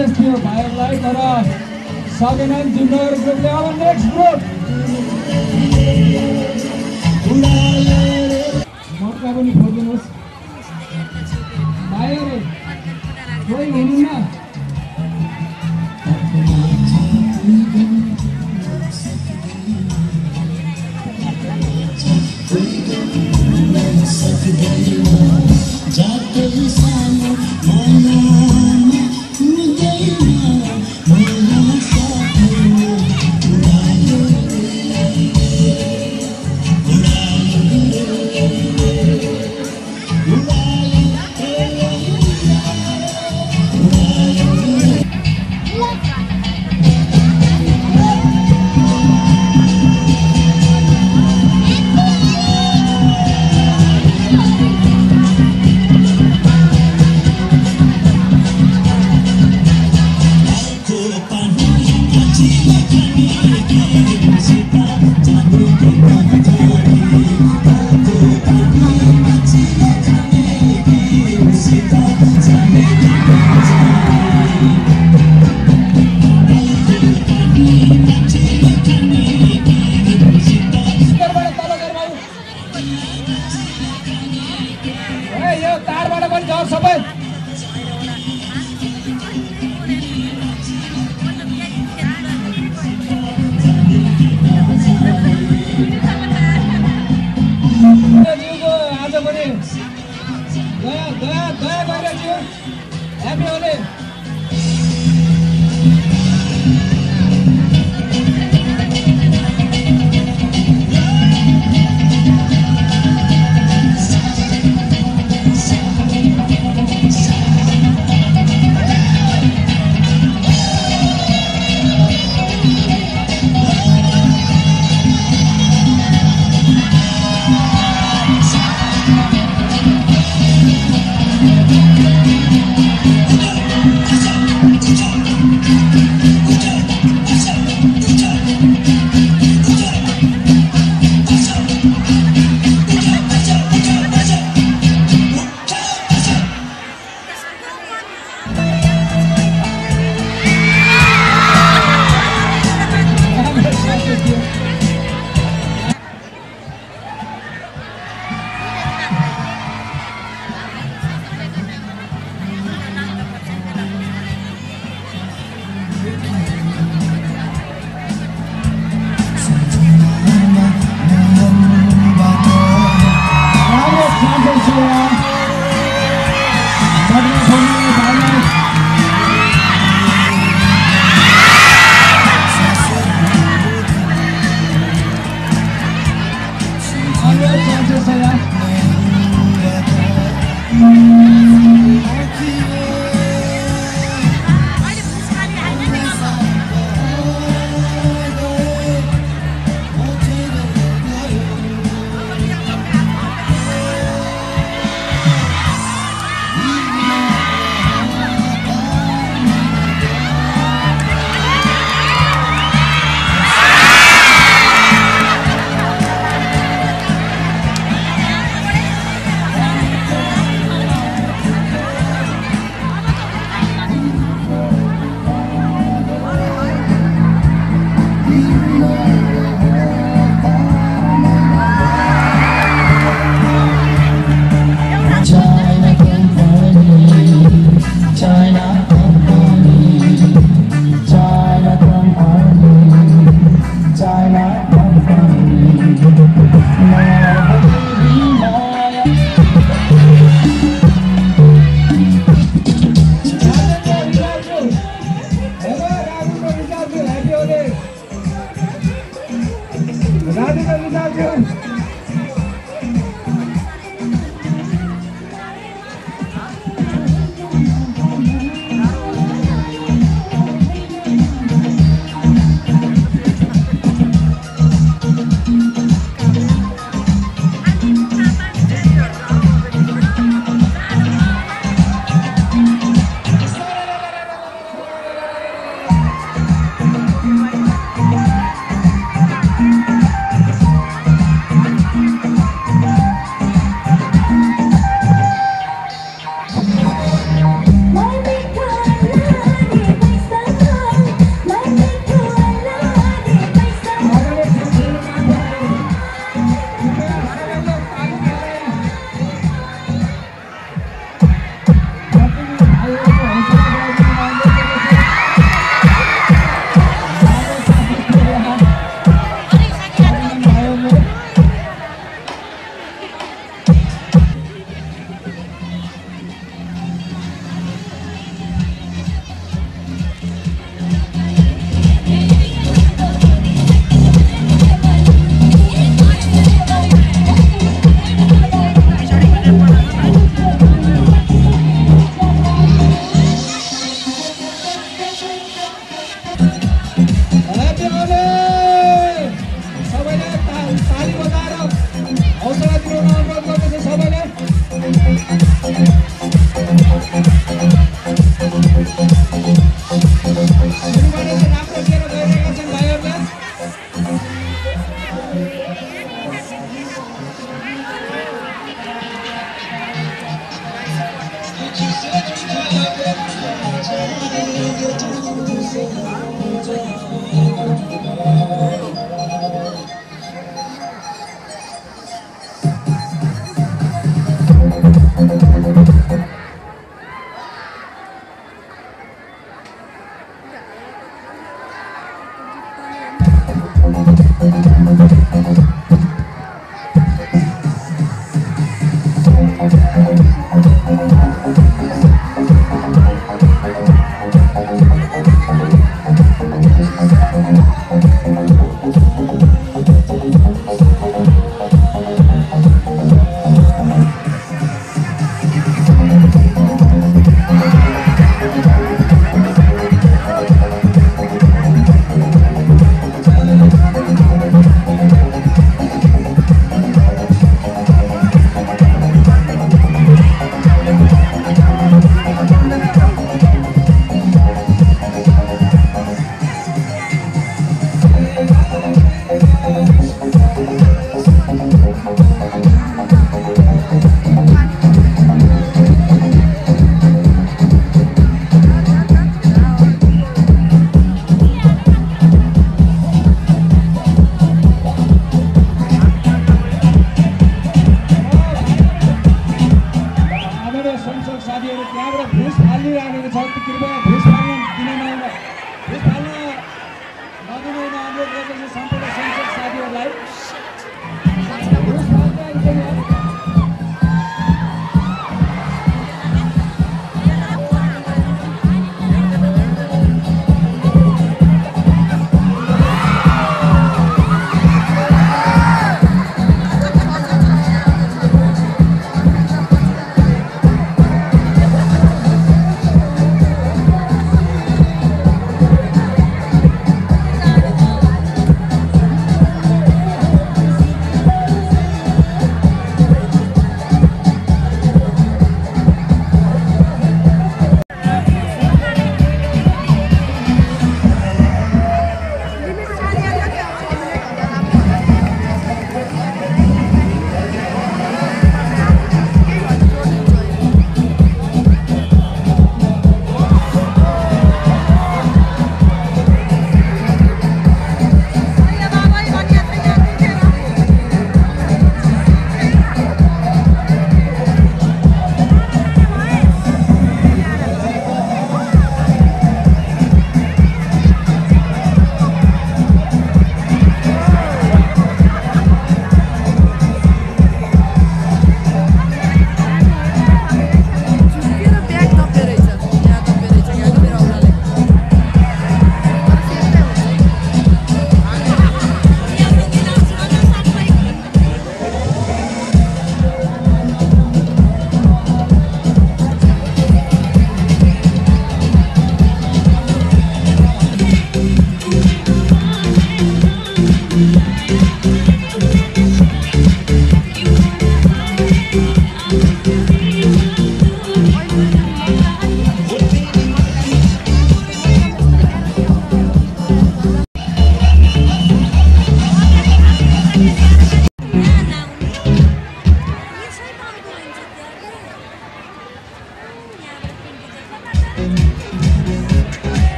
Chances थियो भाइहरूलाई तर सकेनन् जुनगर ग्रुपले अब नेक्स्ट ग्रुप मौका पनि खोजिदिनुहोस् भाइहरू कोही हुनुहुन्न उपरबाट দয়া দয়া করে হ্যাপি হলে Thank you. सम्पूर्ण संसद साथीहरूलाई।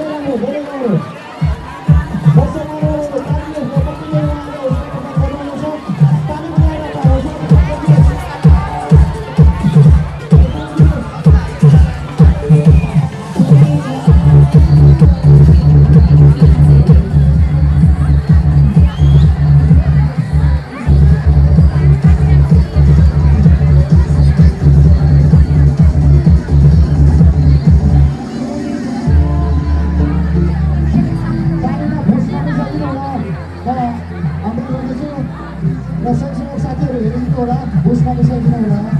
뭐라고 뭐라고 Busca a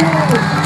Thank you.